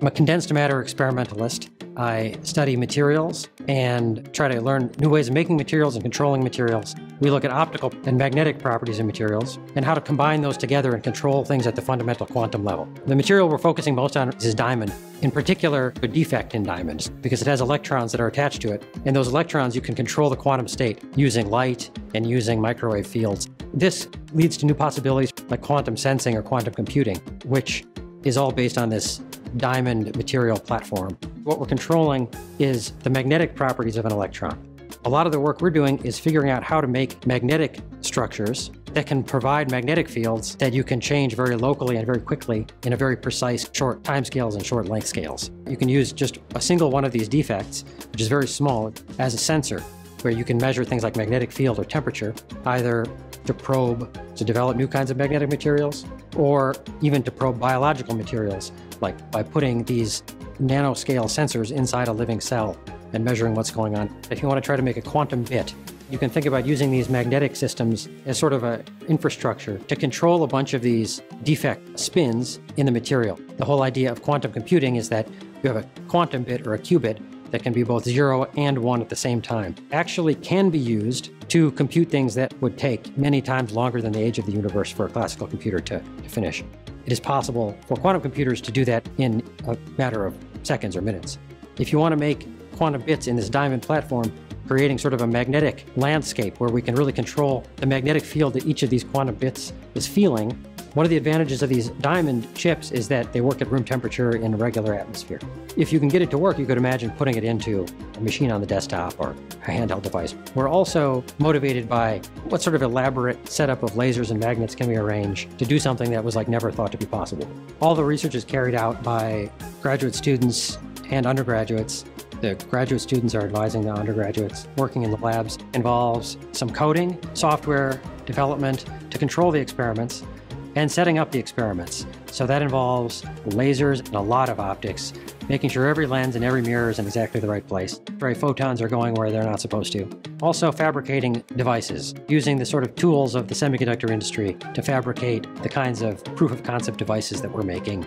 I'm a condensed matter experimentalist. I study materials and try to learn new ways of making materials and controlling materials. We look at optical and magnetic properties of materials and how to combine those together and control things at the fundamental quantum level. The material we're focusing most on is diamond, in particular, a defect in diamonds, because it has electrons that are attached to it. And those electrons, you can control the quantum state using light and using microwave fields. This leads to new possibilities like quantum sensing or quantum computing, which is all based on this diamond material platform. What we're controlling is the magnetic properties of an electron. A lot of the work we're doing is figuring out how to make magnetic structures that can provide magnetic fields that you can change very locally and very quickly in a very precise short time scales and short length scales. You can use just a single one of these defects, which is very small, as a sensor where you can measure things like magnetic field or temperature, either to probe to develop new kinds of magnetic materials or even to probe biological materials, like by putting these nanoscale sensors inside a living cell and measuring what's going on. If you want to try to make a quantum bit, you can think about using these magnetic systems as sort of an infrastructure to control a bunch of these defect spins in the material. The whole idea of quantum computing is that you have a quantum bit or a qubit that can be both zero and one at the same time. Actually can be used to compute things that would take many times longer than the age of the universe for a classical computer to, to finish. It is possible for quantum computers to do that in a matter of seconds or minutes. If you want to make quantum bits in this diamond platform, creating sort of a magnetic landscape where we can really control the magnetic field that each of these quantum bits is feeling. One of the advantages of these diamond chips is that they work at room temperature in a regular atmosphere. If you can get it to work, you could imagine putting it into a machine on the desktop or a handheld device. We're also motivated by what sort of elaborate setup of lasers and magnets can we arrange to do something that was like never thought to be possible. All the research is carried out by graduate students and undergraduates the graduate students are advising the undergraduates. Working in the labs involves some coding, software development to control the experiments, and setting up the experiments. So that involves lasers and a lot of optics, making sure every lens and every mirror is in exactly the right place. Right photons are going where they're not supposed to. Also fabricating devices, using the sort of tools of the semiconductor industry to fabricate the kinds of proof of concept devices that we're making.